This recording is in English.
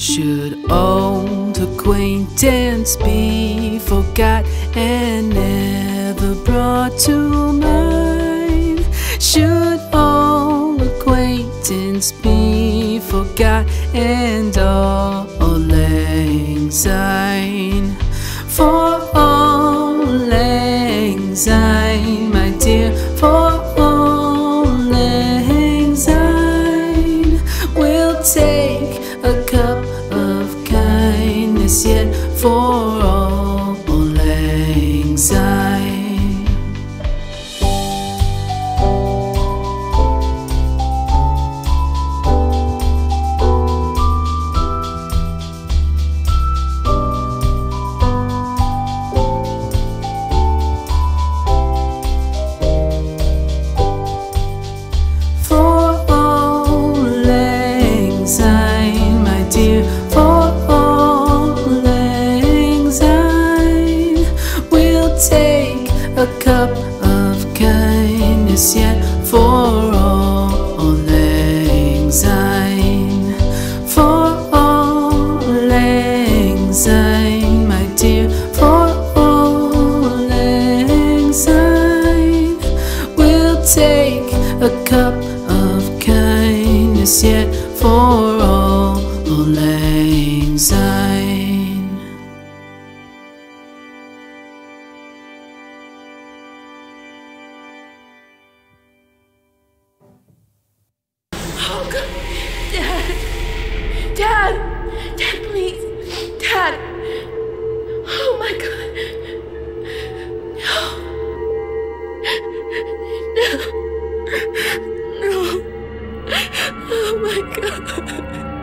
Should old acquaintance be forgot and never brought to mind? Should old acquaintance be forgot and all, all anxiety? For a cup of kindness yet for auld lang. For auld lang my dear, for auld lang we'll take a cup of kindness yet for all God. Dad. Dad. Dad, please. Dad. Oh, my God. No. No. No. Oh, my God.